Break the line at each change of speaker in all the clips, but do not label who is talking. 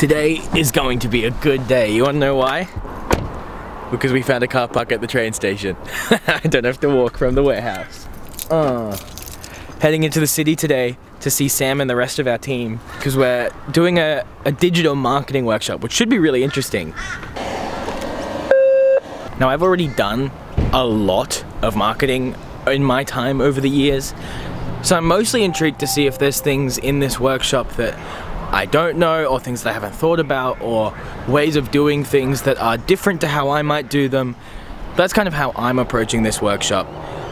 Today is going to be a good day. You wanna know why? Because we found a car park at the train station. I don't have to walk from the warehouse. Uh, heading into the city today to see Sam and the rest of our team because we're doing a, a digital marketing workshop, which should be really interesting. Now, I've already done a lot of marketing in my time over the years, so I'm mostly intrigued to see if there's things in this workshop that I don't know, or things that I haven't thought about, or ways of doing things that are different to how I might do them. That's kind of how I'm approaching this workshop.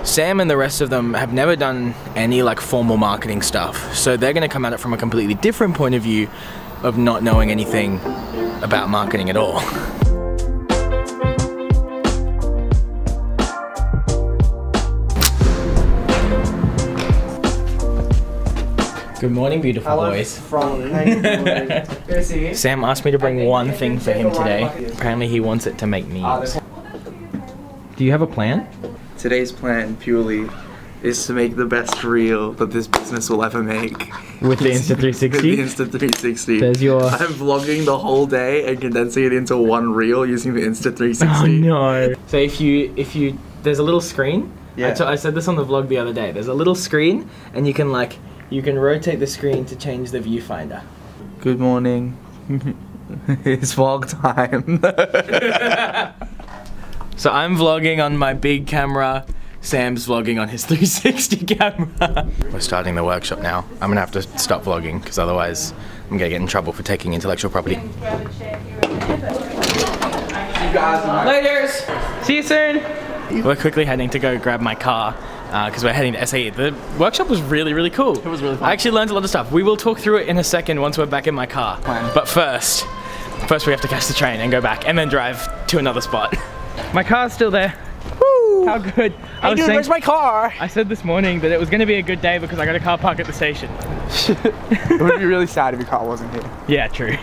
Sam and the rest of them have never done any like formal marketing stuff, so they're gonna come at it from a completely different point of view of not knowing anything about marketing at all. Good morning, beautiful boys.
From
Sam asked me to bring one thing for him today. Apparently, he wants it to make memes. Do you have a plan?
Today's plan purely is to make the best reel that this business will ever make.
With the Insta
With the
360?
Insta 360.
There's your-
I'm vlogging the whole day and condensing it into one reel using the Insta 360.
Oh no! So if you if you there's a little screen.
Yeah.
I, t- I said this on the vlog the other day. There's a little screen, and you can like you can rotate the screen to change the viewfinder.
Good morning. it's vlog time.
So I'm vlogging on my big camera. Sam's vlogging on his 360 camera. We're starting the workshop now. I'm gonna have to stop vlogging because otherwise I'm gonna get in trouble for taking intellectual property. Laters! See you soon! We're quickly heading to go grab my car Uh, because we're heading to SAE. The workshop was really, really cool. It
was really fun.
I actually learned a lot of stuff. We will talk through it in a second once we're back in my car.
Plan.
But first, first we have to catch the train and go back and then drive to another spot. My car's still there. Woo! How good. I was saying-
my car?
I said this morning that it was going to be a good day because I got a car park at the station.
it would be really sad if your car wasn't here.
Yeah, true.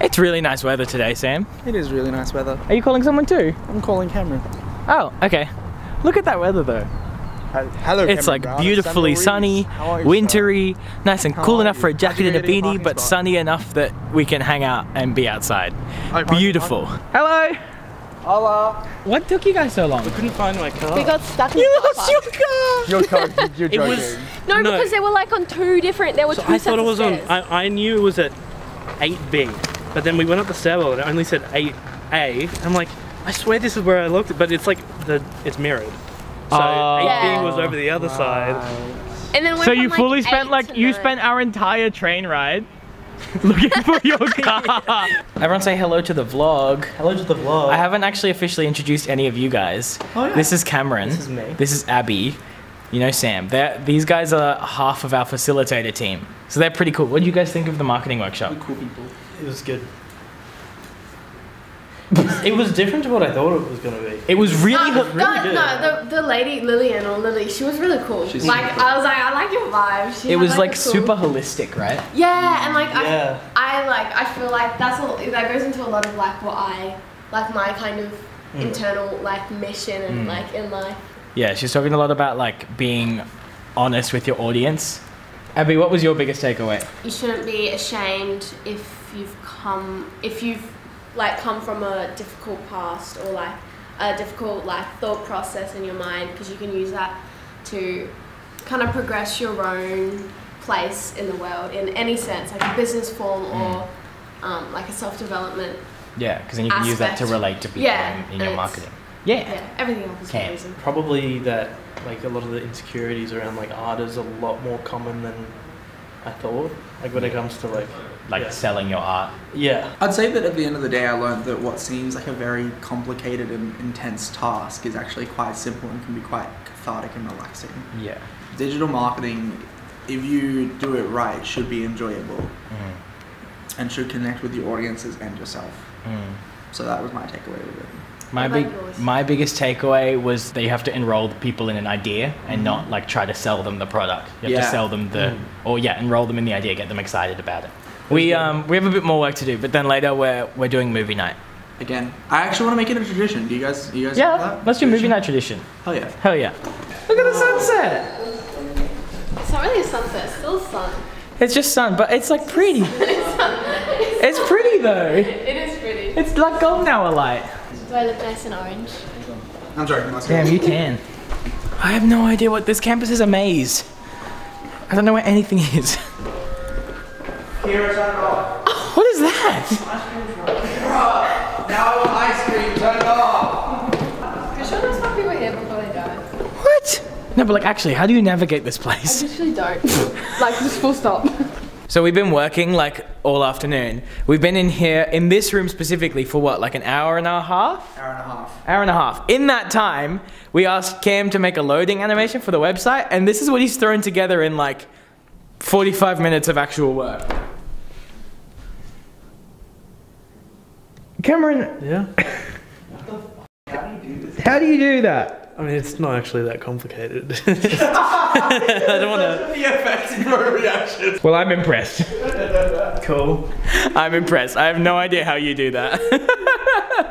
It's really nice weather today, Sam.
It is really nice weather.
Are you calling someone too?
I'm calling Cameron.
Oh, okay. Look at that weather though.
Hello,
It's like beautifully sunny, wintry, nice and cool
are
enough for a jacket and a
get in the
beanie, but
spot?
sunny enough that we can hang out and be outside.
parking
Beautiful. Hello.
Hola.
What took you guys so long?
We couldn't find my car.
We got stuck in
You
the
lost your car.
Your car, you're joking.
was-
No,
No.
because they were like on two different. There were
So
two
I thought it was on. I, I knew it was at 8B, but then we went up the stairwell and it only said 8A. I'm like, I swear this is where I looked, but it's like the it's mirrored. So ah.
Oh.
8B was over the other side.
and then
So
from,
you
like,
fully spent like you
nine.
spent our entire train ride looking for your car. Everyone say hello to the vlog.
Hello to the vlog.
I haven't actually officially introduced any of you guys.
Oh, yeah.
This is Cameron.
This is me.
This is Abby. You know Sam. They're, these guys are half of our facilitator team. So they're pretty cool. What do you guys think of the marketing workshop?
cool people. It was good. It was different to what I thought it was gonna be.
It was really
No,
really
no,
good.
no, the, the lady Lillian or Lily, she was really cool.
She's
like
super
I was like, I like your vibe. She
It was like
a cool-
super holistic, right?
Yeah, and like
Yeah.
I, I like I feel like that's a, that goes into a lot of like what I like my kind of
Mm.
internal like mission and like in life.
Yeah, she's talking a lot about like being honest with your audience. Abby, what was your biggest takeaway?
You shouldn't be ashamed if you've come if you've like come from a difficult past or like a difficult like thought process in your mind because you can use that to kind of progress your own place in the world in any sense like a business form or um, like a self-development
Yeah, because then you can use that to relate to people
Yeah,
in, in your marketing. Yeah.
yeah everything happens for
Okay.
a reason
Probably that like a lot of the insecurities around like art is a lot more common than I thought. Like when it comes to like
Like
yeah.
selling your art.
yeah.
I'd say that at the end of the day, I learned that what seems like a very complicated and intense task is actually quite simple and can be quite cathartic and relaxing.
Yeah.
Digital marketing, if you do it right, should be enjoyable
Mm.
and should connect with your audiences and yourself.
Mm.
So that was my takeaway with it.
My big, my biggest takeaway was that you have to enroll the people in an idea and not like try to sell them the product. You have to sell them the, or yeah, enroll them in the idea, get them excited about it. We um we have a bit more work to do, but then later we're we're doing movie night.
Again, I actually want to make it a tradition. Do you guys, you guys?
Yeah,
that?
let's do movie night tradition.
Hell yeah.
Hell yeah! Look at the sunset.
it's not really a sunset it's still sun
It's just sun, but it's like pretty.
it's
It's pretty though.
It is pretty.
It's like golden hour light.
Do I look nice and orange?
I'm joking. Let's.
Damn, you can. I have no idea what this campus is a maze. I don't know where anything is.
Here, turn off.
What is that?
Now ice cream. Turn it off.
I'm sure there's some people here before they die.
What? No, but like actually, how do you navigate this place?
I literally don't. like, just full stop.
So we've been working like all afternoon. We've been in here in this room specifically for what, like an hour and a half?
Hour and a half.
Hour and a half. In that time, we asked Cam to make a loading animation for the website, and this is what he's thrown together in like 45 minutes of actual work. Cameron,
Yeah.
how do you do that?
I mean, it's not actually that complicated. I don't want to.
The effects in my reaction.
Well, I'm impressed.
Cool.
I'm impressed. I have no idea how you do that.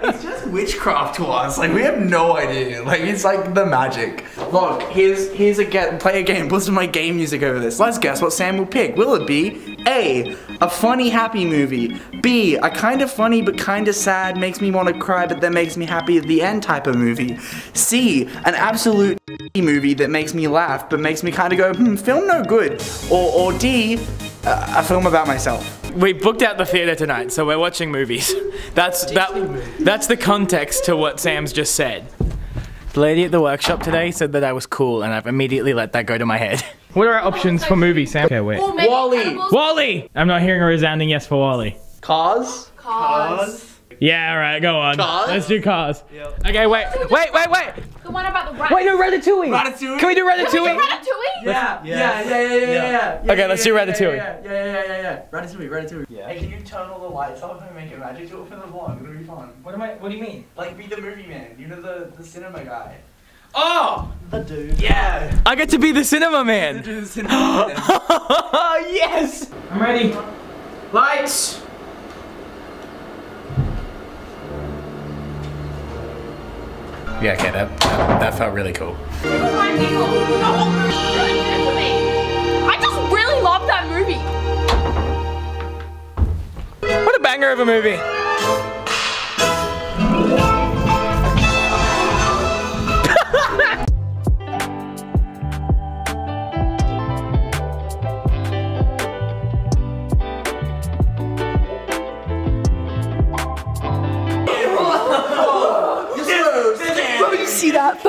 It's just witchcraft to us. Like we have no idea. Like it's like the magic. Look, here's here's a get play a game. Listen to my game music over this. Let's guess what Sam will pick. Will it be A, a funny happy movie? B, a kind of funny but kind of sad, makes me want to cry but then makes me happy at the end type of movie? C, an absolute movie that makes me laugh but makes me kind of go, hmm, film no good. Or or D, a, a film about myself.
we booked out the theater tonight, so we're watching movies. That's that. That's the context to what Sam's just said. The lady at the workshop today said that I was cool, and I've immediately let that go to my head. What are our options for movies, Sam? Okay, wait.
Or maybe
Wall-E.
Cannibals-
Wall-E. I'm not hearing a resounding yes for Wall-E.
Cars?
Cars.
Yeah, all right, go on.
Cars?
Let's do cars. Okay, wait, wait, wait, wait.
The one about the rat.
Wait, no, Ratatouille.
Ratatouille?
Can we do
Can we do
Ratatouille?
Ratatouille?
Yeah, yeah, yeah, yeah, yeah, yeah, yeah.
Okay, let's do Ratatouille.
Yeah, yeah, yeah, yeah, yeah. Ratatouille, Ratatouille. Yeah. Hey, can you turn all the lights off and make it magic to it for the vlog? It'll be fun.
What am I? What do you mean?
Like, be the movie man. You know the the cinema guy.
Oh,
The dude.
Yeah.
I get to be the cinema man.
Do the cinema man.
yes. I'm ready. Lights. Yeah, okay, that, that that felt really cool.
My people. The whole movie is really good for me. I just really love that movie.
What a banger of a movie.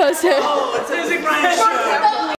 Oh, it's a Brian show.